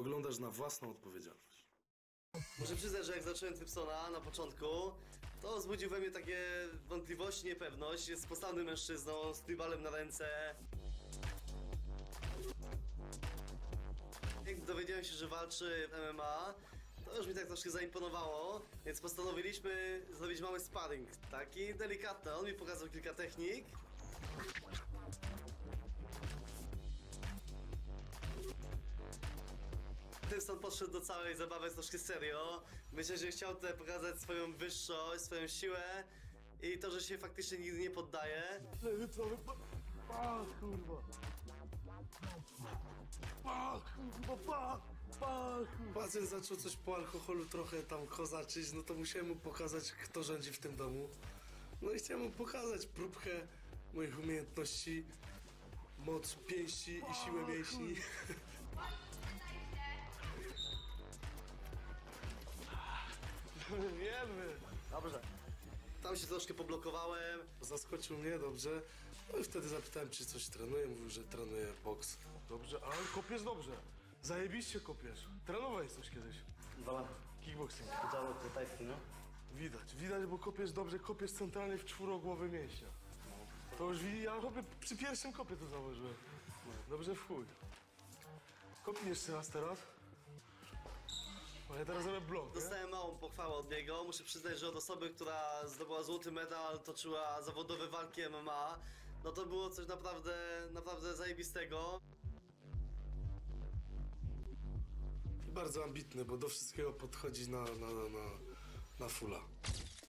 oglądasz na własną odpowiedzialność. Muszę przyznać, że jak zacząłem Trypsona na początku, to zbudził we mnie takie wątpliwości, niepewność. Jest postawnym mężczyzną, z tribalem na ręce. Jak dowiedziałem się, że walczy w MMA, to już mi tak troszkę zaimponowało, więc postanowiliśmy zrobić mały sparring, taki delikatny. On mi pokazał kilka technik. Tymson podszedł do całej zabawy troszkę serio. Myślę, że chciał tutaj pokazać swoją wyższość, swoją siłę i to, że się faktycznie nigdy nie poddaje. Kurwa. Pa, kurwa, pa, pa, kurwa. Pacjent zaczął coś po alkoholu trochę tam kozaczyć, no to musiałem mu pokazać, kto rządzi w tym domu. No i chciałem mu pokazać próbkę moich umiejętności, moc pięści i siłę mięśni. Wiemy. Dobrze. Tam się troszkę poblokowałem. Zaskoczył mnie dobrze. No i wtedy zapytałem, czy coś trenuje. Mówił, że trenuje boks. Dobrze, ale kopiesz dobrze. Zajebiście kopiesz. Trenowałeś coś kiedyś. Dwa lata. Kickboxing. Działo tajski, no. Widać, widać, bo kopiesz dobrze, kopiesz centralnie w czwórogłowy mięśnia. To już widzi, ja kopię, przy pierwszym kopie to założyłem. Dobrze w chuj. Kopnij jeszcze raz teraz. O, ja teraz robię blok, nie? Dostałem pochwałę od niego. Muszę przyznać, że od osoby, która zdobyła złoty medal, toczyła zawodowe walki MMA, no to było coś naprawdę, naprawdę zajebistego. Bardzo ambitny, bo do wszystkiego podchodzi na, na, na, na, na fulla.